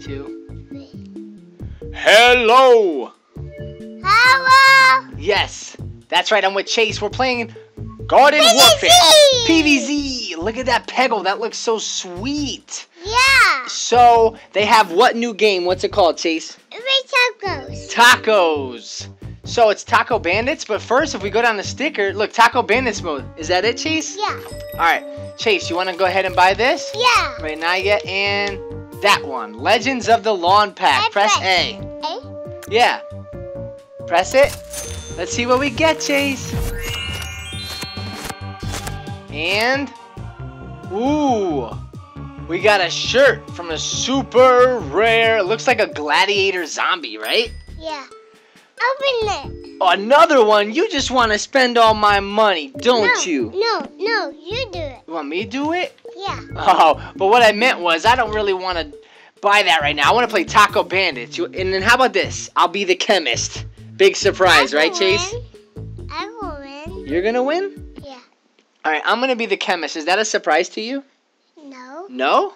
two. Three. Hello. Hello. Yes, that's right. I'm with Chase. We're playing Garden Warfare. PVZ. Look at that Peggle. That looks so sweet. Yeah. So they have what new game? What's it called, Chase? Three tacos. Tacos. So it's Taco Bandits, but first, if we go down the sticker, look, Taco Bandits mode. Is that it, Chase? Yeah. All right, Chase, you want to go ahead and buy this? Yeah. Right now, yet, and that one, Legends of the Lawn Pack. Press A. A. Yeah. Press it. Let's see what we get, Chase. And, ooh, we got a shirt from a super rare. It looks like a gladiator zombie, right? Yeah. Open it. Another one. You just want to spend all my money, don't no, you? No, no, you do it. You want me to do it? Yeah. Oh, but what I meant was I don't really want to buy that right now. I want to play Taco Bandits. You, and then how about this? I'll be the chemist. Big surprise, right, will Chase? I will win. You're gonna win. Yeah. All right, I'm gonna be the chemist. Is that a surprise to you? No. No.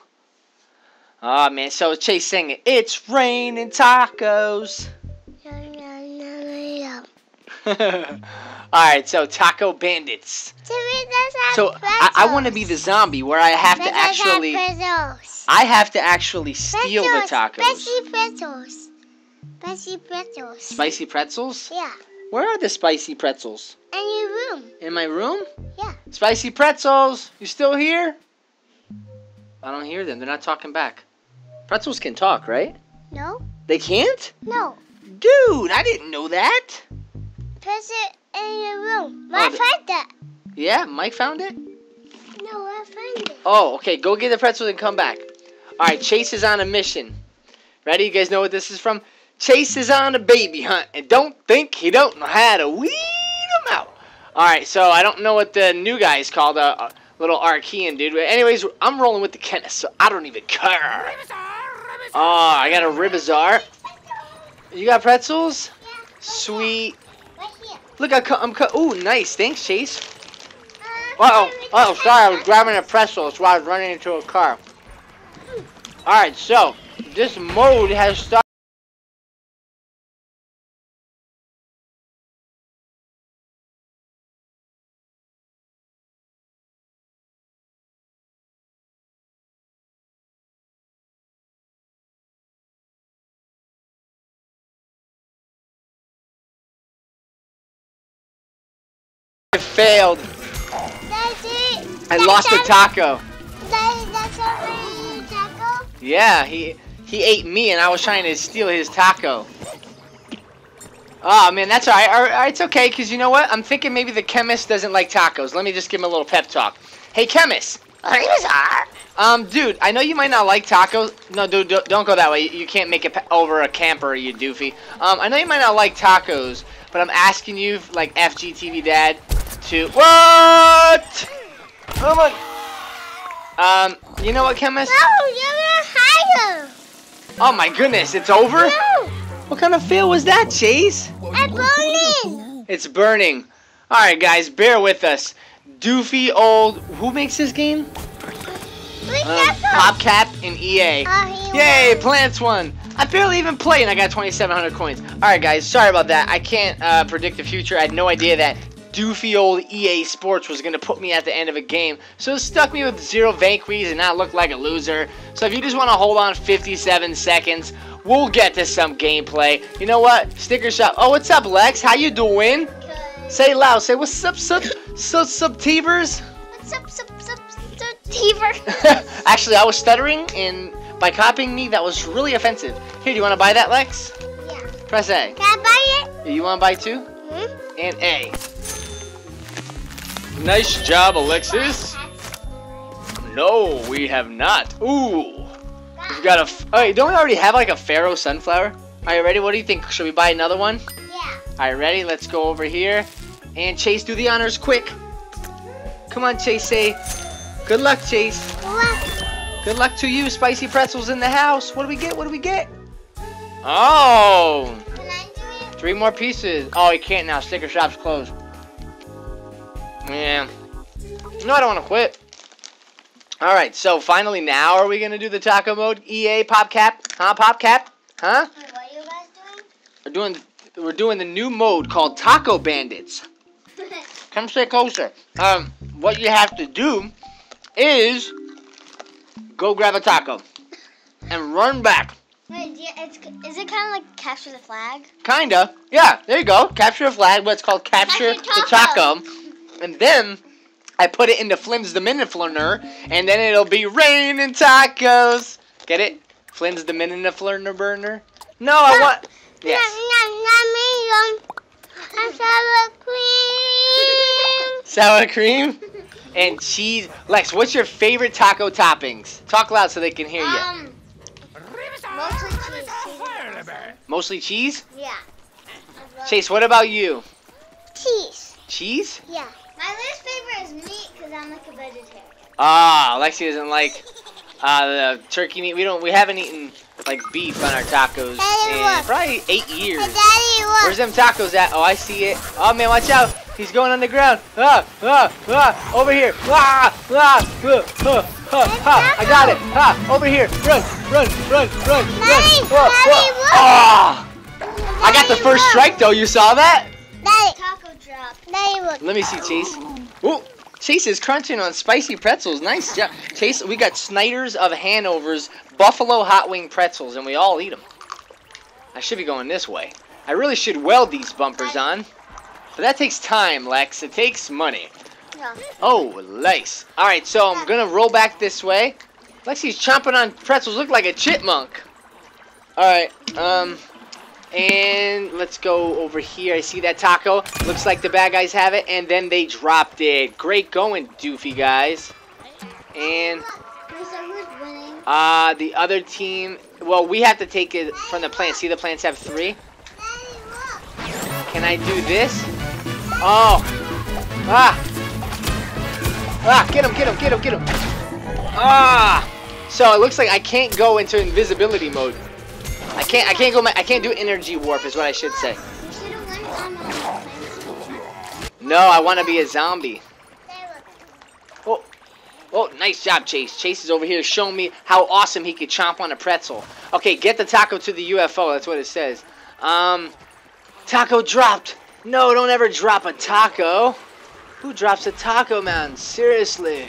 Oh man, so Chase sing it. It's raining tacos. No, no, no, no, no. All right, so Taco Bandits. Timmy does have So I, I want to be the zombie where I have to Pretzels actually, pretzels. I have to actually steal the tacos. Spicy pretzels. Spicy pretzels. Spicy pretzels? Yeah. Where are the spicy pretzels? In your room. In my room? Yeah. Spicy pretzels, you still here? I don't hear them. They're not talking back. Pretzels can talk, right? No. They can't? No. Dude, I didn't know that. It in your room. Oh, I the- found that. Yeah, Mike found it? No, I found it. Oh, okay. Go get the pretzels and come back. All right, Chase is on a mission. Ready? You guys know what this is from? Chase is on a baby hunt and don't think he don't know how to weed them out. All right, so I don't know what the new guy is called, a, a little Archean dude. But anyways, I'm rolling with the Kenneth, so I don't even care. Oh, I got a Ribazar. You got pretzels? Sweet. Look, I cu- I'm cut. Ooh, nice. Thanks, Chase. Uh, Uh oh. Oh, sorry. I was grabbing a pretzel. That's why I was running into a car. Alright, so this mode has started. I failed. That's it. I That's lost the a- taco. That, that's a taco. Yeah, he he ate me and I was trying to steal his taco. Oh man, that's alright. Alright, It's okay, because you know what? I'm thinking maybe the chemist doesn't like tacos. Let me just give him a little pep talk. Hey, chemist! Um, dude, I know you might not like tacos. No, dude, don't- don't go that way. You you can't make it over a camper, you doofy. Um, I know you might not like tacos, but I'm asking you, like FGTeeV Dad, to what? Oh my. Um, you know what, chemist? No, you're higher. Oh my goodness, it's over? No, What kind of fail was that, Chase? I'm burning. It's burning. Alright, guys, bear with us. Doofy old. Who makes this game? Uh, and EA. He Yay, won. Plants won. I barely even played and I got 2,700 coins. Alright, guys, sorry about that. I can't uh, predict the future. I had no idea that doofy old EA Sports was going to put me at the end of a game. So it stuck me with zero vanquies and not look like a loser. So if you just want to hold on 57 seconds, we'll get to some gameplay. You know what? Sticker shop. Oh, what's up, Lex? How you doing? Say loud. Say what's up, sub, sub, sub, Tevers? What's up, sup, sup, sup, Teaver? Actually, I was stuttering, and by copying me, that was really offensive. Here, do you want to buy that, Lex? Yeah. Press A. Can I buy it? You want to buy two? it? Hmm? And A. Nice job, Alexis. No, we have not. Ooh. We've got a. Oh, don't we already have like a Pharaoh sunflower? Are you ready? What do you think? Should we buy another one? Yeah. Alright, ready? Let's go over here. And Chase, do the honors quick. Come on, Chase, say. Good luck, Chase. What? Good luck to you, spicy pretzels in the house. What do we get? What do we get? Oh, Can I do it? Oh. three more pieces. Oh, he can't now. Sticker shop's closed. Yeah. No, I don't want to quit. All right, so finally now are we gonna do the taco mode? EA PopCap, huh? PopCap, huh? Wait, what are you guys doing? We're doing we're doing the new mode called Taco Bandits. Come sit closer. Um, what you have to do is go grab a taco and run back. Wait, is it kind of like capture the flag? Kinda. Yeah, there you go. Capture the flag, what's called capture, Capture the taco. And then I put it into Flynn's the Miniflurner, and then it'll be raining tacos. Get it? Flynn's the Miniflurner burner? No, I want. Yes. Sour cream. Sour cream and cheese. Lex, what's your favorite taco toppings? Talk loud so they can hear you. Um, mostly cheese. cheese. Mostly cheese? Yeah. Chase, what about you? Cheese. Cheese? Yeah. My least favorite is meat because I'm like a vegetarian. Ah, Lexi doesn't like uh, the turkey meat. We don't. We haven't eaten like beef on our tacos Daddy, in look. probably eight years. Daddy, look. Where's them tacos at? Oh, I see it. Oh man, watch out! He's going on the ground. Ah, ah, ah! Over here! Ah, ah, ah, ah, ah, ah. I got it! Ah, over here! Run, run, run, run, run! Daddy, Whoa, Daddy. Ah! I got the first look. strike though. You saw that? Daddy. Drop. Let me see, Chase. Ooh, Chase is crunching on spicy pretzels. Nice job, Chase. We got Snyder's of Hanover's Buffalo Hot Wing pretzels, and we all eat them. I should be going this way. I really should weld these bumpers on, but that takes time, Lex. It takes money. Yeah. Oh, nice. All right, so I'm gonna roll back this way. Lexi's chomping on pretzels. Look like a chipmunk. All right. Um. And let's go over here. I see that taco. Looks like the bad guys have it. And then they dropped it. Great going, doofy guys. And uh, the other team. Well, we have to take it from the plants. See, the plants have three. Can I do this? Oh. Ah. Ah, get him, get him, get him, get him. Ah. So it looks like I can't go into invisibility mode. I can't I can't go I can't do energy warp is what I should say. No, I want to be a zombie. Look. Oh, nice job, Chase. Chase is over here showing me how awesome he could chomp on a pretzel. Okay, get the taco to the UFO. That's what it says. Um, taco dropped. No, don't ever drop a taco. Who drops a taco, man? Seriously.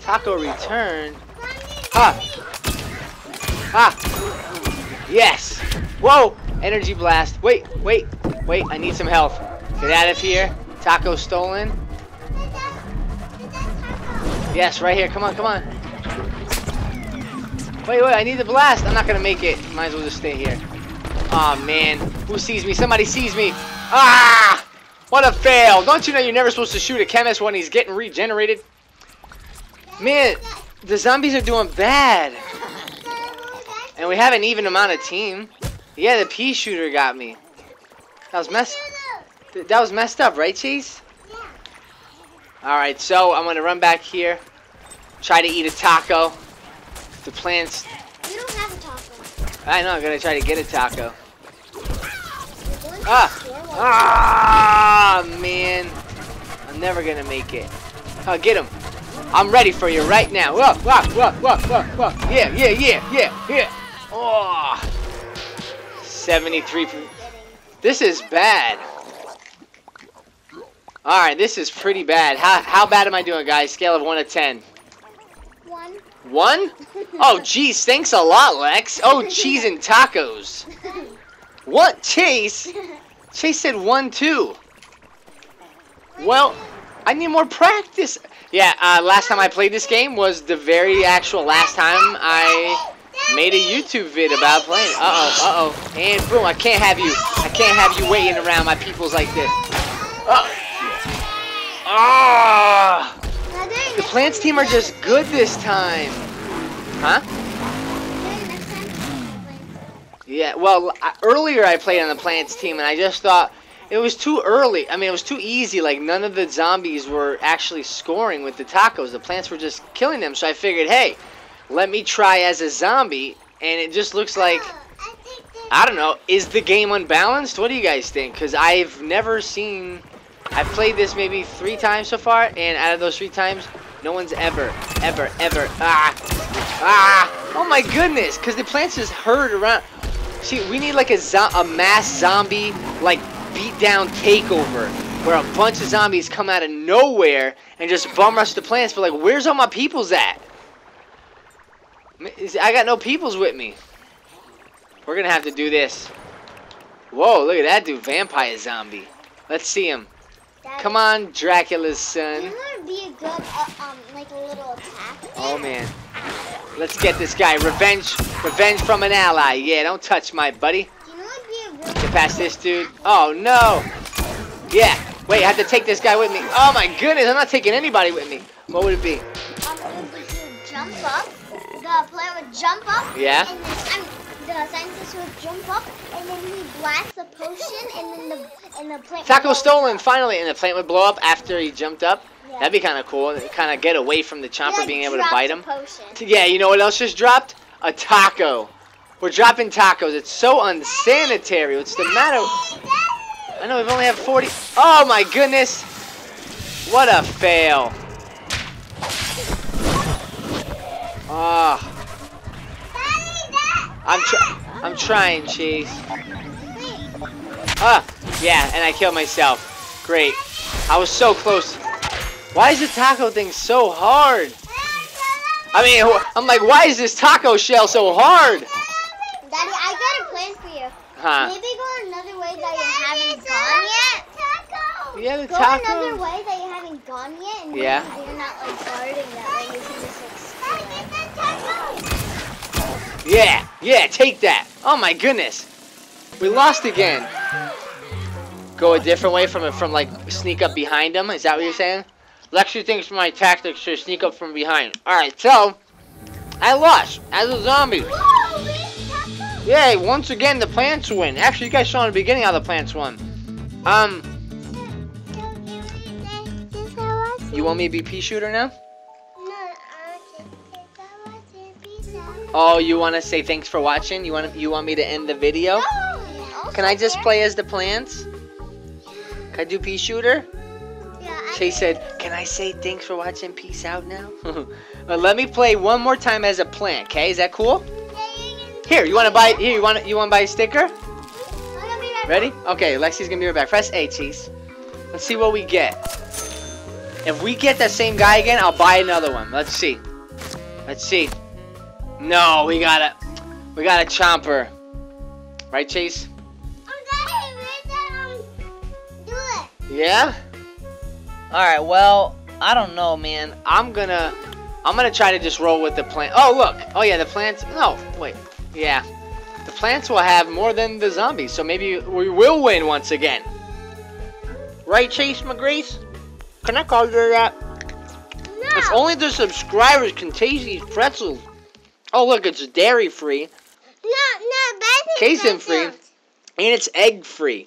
Taco. Mommy, Ah. Ah. Yes. Whoa. Energy blast. Wait, wait, wait. I need some health. Get out of here. Taco stolen. Yes, right here. Come on, come on. Wait, wait. I need the blast. I'm not gonna make it. Might as well just stay here. Aw, man. Who sees me? Somebody sees me. Ah! What a fail. Don't you know you're never supposed to shoot a chemist when he's getting regenerated? Man, the zombies are doing bad. And we have an even amount of team. Yeah, the pea shooter got me. That was messed. th- That was messed up, right, Chase? Yeah. All right, so I'm gonna run back here, try to eat a taco. The plants. You don't have a taco. I know. I'm gonna try to get a taco. You're going to Ah. while- Ah, man. I'm never gonna make it. Oh, get him. I'm ready for you right now. Whoa, whoa, whoa, whoa, whoa, whoa. Yeah, yeah, yeah, yeah, yeah. Oh. 73. This is bad. All right, this is pretty bad. How, how bad am I doing, guys? Scale of 1 to 10. One. One? Oh, geez, thanks a lot, Lex. Oh, cheese and tacos. What? Chase? Chase said one, two. Well, I need more practice. Yeah, uh, last time I played this game was the very actual last time I made a YouTube vid about playing. Uh oh, uh oh. And boom, I can't have you. I can't have you waiting around my peoples like this. Uh, ah! Now, Daddy, The plants team are just good this time. Huh? Daddy, next time you play- Yeah, well, I, earlier I played on the plants team and I just thought it was too early. I mean, it was too easy. Like, none of the zombies were actually scoring with the tacos. The plants were just killing them. So I figured, hey, let me try as a zombie. And it just looks like, I think they- I don't know, is the game unbalanced? What do you guys think? Because I've never seen. I've played this maybe three times so far, and out of those three times, No one's ever, ever, ever. Ah, ah. Oh my goodness! Cause the plants just herd around. See, we need like a a mass zombie like beat down takeover where a bunch of zombies come out of nowhere and just bum rush the plants. But like, where's all my peoples at? I got no peoples with me. We're gonna have to do this. Whoa, look at that dude, vampire zombie. Let's see him. Daddy, Come on, Dracula's son. Be a good, uh, um, like a little attack. Oh man. Let's get this guy. Revenge revenge from an ally. Yeah, don't touch my buddy. You know what'd be a really Get past this dude. Oh no. Yeah. Wait, I have to take this guy with me. Oh my goodness, I'm not taking anybody with me. What would it be? Um, would to jump up. The player would jump up. Yeah? And then the scientist would jump up, and then he blasts the potion, and then the and the plant. Taco stolen finally, and the plant would blow up after he jumped up. Yeah. That'd be kind of cool. Kind of get away from the He, chomper like, being able to bite him. Potion. Yeah, you know what else just dropped? A taco. We're dropping tacos. It's so unsanitary. What's the matter? I know we've only have 40. Oh my goodness. What a fail. Ah, I'm try I'm trying, Cheese. Ah, yeah, and I killed myself. Great. I was so close. Why is the taco thing so hard? I mean, I'm like, why is this taco shell so hard? Daddy, I got a plan for you. Huh? Maybe go another way that you haven't gone yet. Taco. Yeah, the Go another way that you haven't gone yet, and Yeah. you're not like guarding that way. You can just like steal it. Yeah, yeah, take that. Oh my goodness. We lost again. Go a different way from it from like sneak up behind them. Is that what you're saying? Lexi thinks my tactics should sneak up from behind. All right, so I lost as a zombie. Whoa. Yay! Once again, the plants win. Actually, you guys saw in the beginning how the plants won. Um, you want me to be pea shooter now? Oh, you want to say thanks for watching? You want you want me to end the video? Can I just play as the plants? Can I do pea shooter? Chase said, "Can I say thanks for watching? Peace out now." but let me play one more time as a plant. Okay, is that cool? Here, you want to buy? Here, you want you want to buy a sticker? Ready? Okay, Lexi's gonna be right back. Press A, Chase. Let's see what we get. If we get the same guy again, I'll buy another one. Let's see. Let's see. No, we got a, we got a chomper. Right, Chase? I'm dying, right? Um, do it. Yeah. All right. Well, I don't know, man. I'm gonna, I'm gonna try to just roll with the plant. Oh, look. Oh yeah, the plants. No, wait. Yeah, the plants will have more than the zombies, so maybe we will win once again. Right, Chase McGrace? Can I call you that? No. If only the subscribers can taste these pretzels. Oh, look, it's dairy free Casein free. and it's egg free.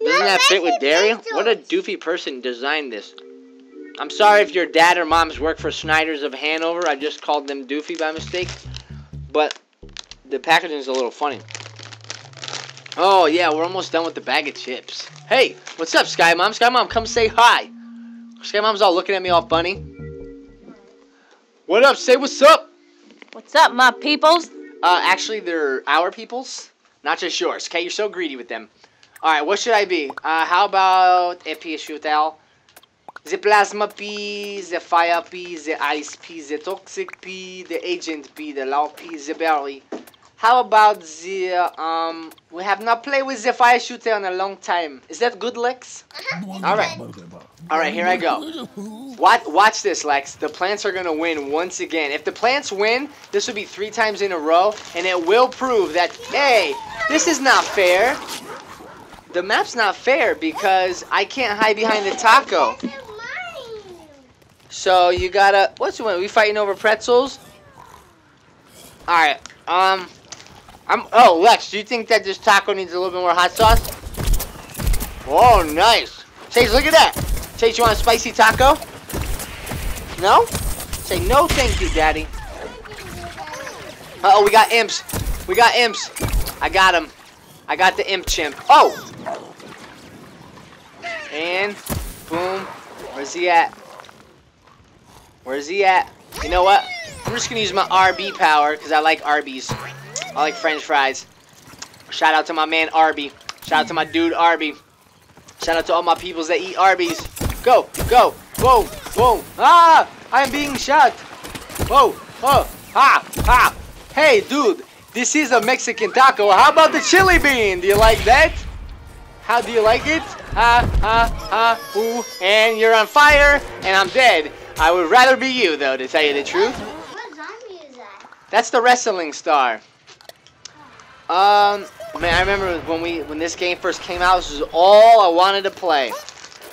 Doesn't No, that fit with dairy? pretzels. What a doofy person designed this. I'm sorry if your dad or mom's work for Snyder's of Hanover. I just called them doofy by mistake. But the packaging is a little funny. Oh, yeah, we're almost done with the bag of chips. Hey, what's up, Sky Mom? Sky Mom, come say hi. Sky Mom's all looking at me all funny. What up? Say what's up. What's up, my peoples? Uh, actually, they're our people's, not just yours. Okay, you're so greedy with them. All right, what should I be? Uh, how about a pea shooter? The plasma pea, the fire pea, the ice pea, the toxic pea, the agent pea, the love pea, the berry. How about the um? We have not played with the fire shooter in a long time. Is that good, Lex? All right. All right, here I go. Watch, watch this, Lex. The plants are gonna win once again. If the plants win, this will be three times in a row, and it will prove that hey, this is not fair. The map's not fair because I can't hide behind the taco. So you gotta. What's the one? We fighting over pretzels? All right. Um. I'm. Oh, Lex. Do you think that this taco needs a little bit more hot sauce? Oh, nice. Chase, look at that. Chase, you want a spicy taco? No? Say no, thank you, Daddy. Uh oh, we got imps. We got imps. I got him. I got the imp chimp. Oh! And boom. Where's he at? Where's he at? You know what? I'm just gonna use my RB power because I like Arby's. I like French fries. Shout out to my man Arby. Shout out to my dude Arby. Shout out to all my peoples that eat Arby's. Go, go, whoa, whoa. Ah! I'm being shot. Whoa, oh, ha, ha. Hey, dude, this is a Mexican taco. How about the chili bean? Do you like that? How do you like it? Ha, ha, ha, ooh. And you're on fire, and I'm dead. I would rather be you, though, to tell you the truth. What zombie is that? That's the wrestling star. Um, man, I remember when we when this game first came out. This was all I wanted to play,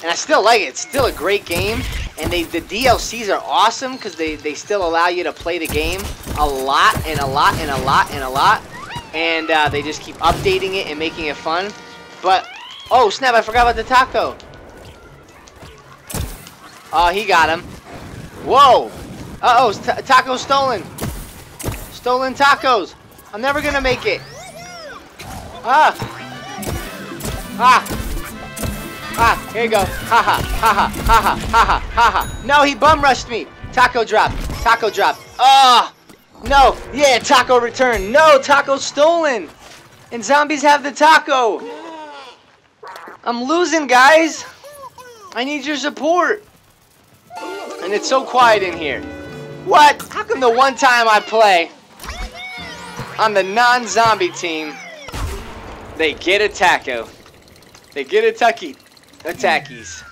and I still like it. It's still a great game, and they the DLCs are awesome because they they still allow you to play the game a lot and a lot and a lot and a lot, and uh, they just keep updating it and making it fun. But oh snap! I forgot about the taco. Oh, he got him. Whoa! Uh oh, ta taco stolen. Stolen tacos. I'm never gonna make it. Ah! Ah! Ah, here you go. Ha ha, ha ha, ha ha, ha ha, ha ha. No, he bum rushed me. Taco drop, taco drop. Ah! Oh, no, yeah, taco return. No, taco stolen. And zombies have the taco. I'm losing, guys. I need your support. And it's so quiet in here. What? How come the one time I play on the non-zombie team, they get a taco. They get a tucky. A tackies.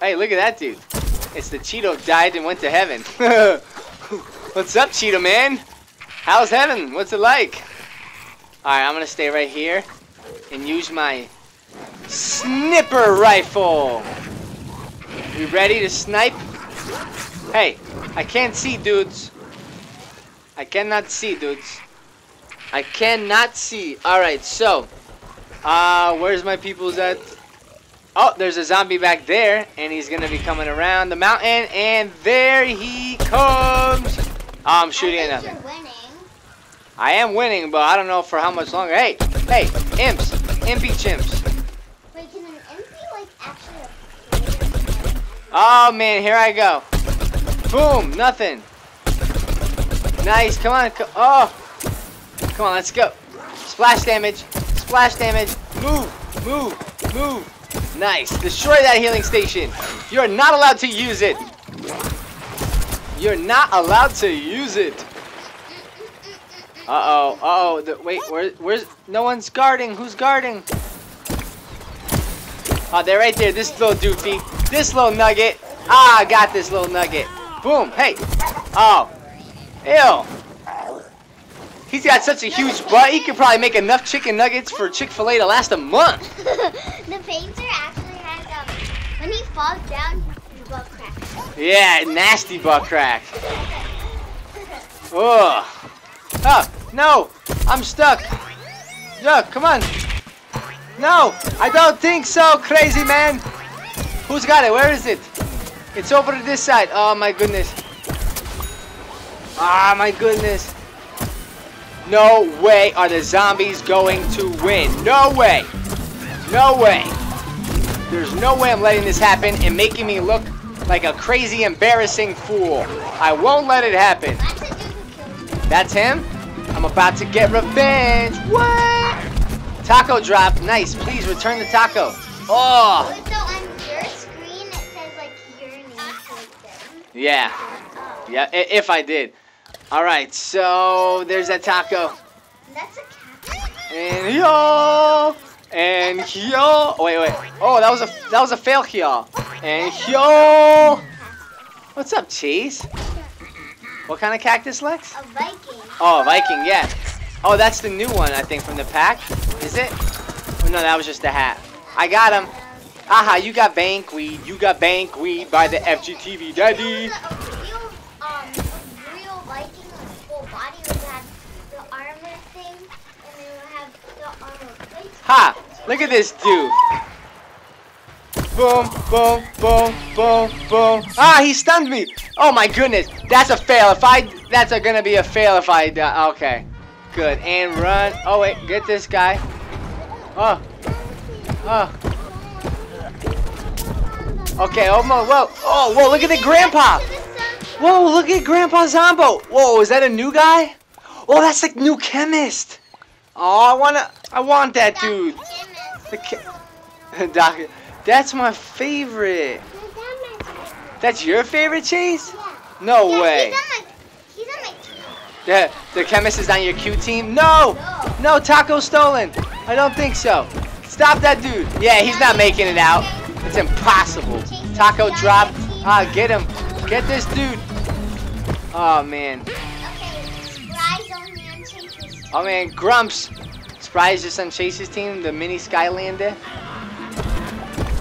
Hey, look at that dude. It's the Cheeto died and went to heaven. What's up, Cheeto man? How's heaven? What's it like? Alright, I'm gonna stay right here and use my snipper rifle. You ready to snipe? Hey, I can't see, dudes. I cannot see, dudes. I cannot see. Alright, so. Uh, where's my people's at? Oh, there's a zombie back there, and he's gonna be coming around the mountain, and there he comes. Oh, I'm shooting at nothing. I am winning, but I don't know for how much longer. Hey, hey, imps, impy chimps. Wait, can an MP like actually? Oh man, here I go. Boom, nothing. Nice, come on, co- oh. Come on, let's go. Splash damage, splash damage. Move, move, move. Nice, destroy that healing station. You're not allowed to use it. You're not allowed to use it. Uh-oh, uh-oh, wait, where, where's, no one's guarding, who's guarding? Oh, they're right there, this little doofy, this little nugget. Ah, I got this little nugget. Boom, hey. Oh, ew. He's got such a huge butt, he could probably make enough chicken nuggets for Chick-fil-A to last a month. the painter actually has um when he falls down his butt cracks. Yeah, nasty butt crack. Ugh. Oh, no, I'm stuck. Yeah, come on. No, I don't think so, crazy man. Who's got it? Where is it? It's over to this side. Oh my goodness. Ah, my goodness. No way are the zombies going to win. No way. No way. There's no way I'm letting this happen and making me look like a crazy, embarrassing fool. I won't let it happen. That's a dude who killed me. That's him? I'm about to get revenge. What? Taco drop. Nice. Please return the taco. Oh. Wait, so on your screen says like your name right there. Yeah. Yeah, if I did. All right, so there's that taco. That's a cat. And yo, and yo. Oh, wait, wait. Oh, that was a that was a fail yo. And yo. What's up, Cheese? What kind of cactus, Lex? A Viking. Oh, Viking, yeah. Oh, that's the new one, I think, from the pack. Is it? Oh, no, that was just a hat. I got him. Aha, you got bankweed. You got bankweed by the FGTeeV daddy. A real, um, real Viking with full body would have the armor thing, and then would have the armor plates. Ha! Look at this dude. Boom, boom, boom, boom, boom. Ah, he stunned me. Oh my goodness, that's a fail. If I, that's a, gonna be a fail if I. die. okay, good. And run. Oh wait, get this guy. Oh, oh. Okay, oh my, whoa, oh, whoa! Look at the grandpa. To the sun, Whoa, look at Grandpa Zombo. Whoa, is that a new guy? Oh, that's like new chemist. Oh, I wanna, I want that dude. The Doc, that's my favorite. That's your favorite, Chase? No way. He's on my, he's on my team. The, chemist is on your Q team? No! No. Taco stolen. I don't think so. Stop that dude. Yeah, he's not making it out. It's impossible. Taco drop. Ah, get him. Get this dude. Oh, man. Okay, Rise only on Chase's Oh, man. Grumps. Spry's just on Chase's team, the mini Skylander.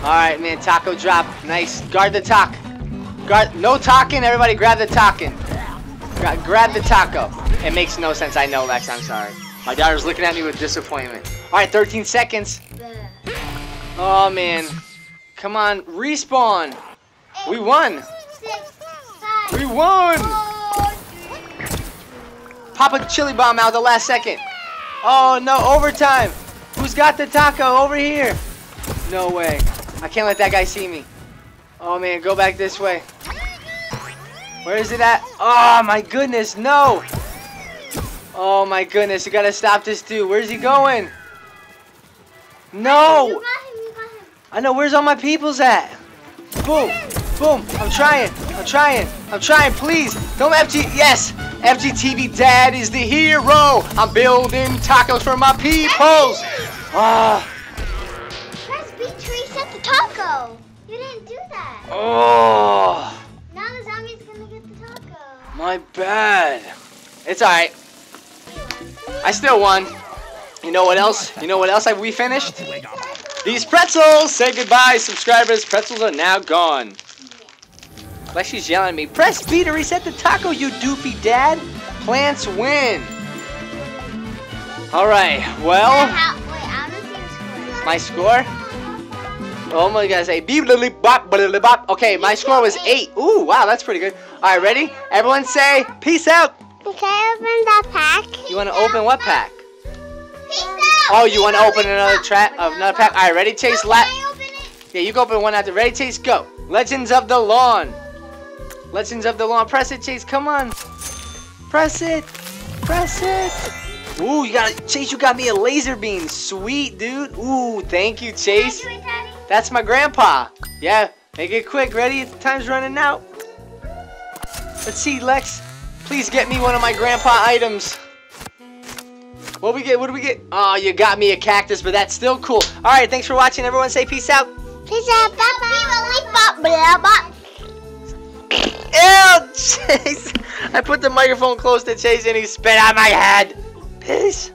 Alright, man. Taco drop. Nice. Guard the talk. Guard. No talking. Everybody grab the talking. Gra- grab the taco. It makes no sense. I know, Lex. I'm sorry. My daughter's looking at me with disappointment. Alright, 13 seconds. Oh, man. Come on. Respawn. We won. We won. Pop a chili bomb out the last second. Oh no, overtime. Who's got the taco over here? No way. I can't let that guy see me. Oh man, go back this way. Where is it at? Oh my goodness, no. Oh my goodness, you gotta stop this dude. Where's he going? You No. got him, you got him. I know, where's all my peoples at? Boom, boom, I'm trying, I'm trying, I'm trying, please. Don't FG, yes, FGTeeV dad is the hero. I'm building tacos for my peoples. Ah, Press B to reset the taco. You didn't do that. oh, Now the zombie's gonna get the taco. my bad. It's alright, I still won. You know what else? You know what else have we finished? These pretzels! Say goodbye, subscribers. Pretzels are now gone. Lexi's yelling at me. Press B to reset the taco, you doofy dad. Plants win. Alright, well, How, wait, I don't see the score. my score? Oh my god, say beep lily bop lily bop. Okay, my score was eight. Ooh, wow, that's pretty good. Alright, ready? Everyone say peace out. Can I open that pack? You wanna open what pack? Peace out. Oh, you wanna open another trap of uh, another pack? Alright, ready, Chase? No, La- can I open it? Yeah, you go open one after. Ready, Chase? Go. Legends of the Lawn. Legends of the Lawn. Press it, Chase. Come on. Press it. Press it. Ooh, you got Chase. You got me a laser beam. Sweet, dude. Ooh, thank you, Chase. Can I do it? That's my grandpa. Yeah, make it quick. Ready? Time's running out. Let's see, Lex. Please get me one of my grandpa items. What we get? What do we get? Oh, you got me a cactus, but that's still cool. All right, thanks for watching. Everyone, say peace out. Peace out. Bye bye. Ew, Chase! I put the microphone close to Chase and he spit on my head. Peace.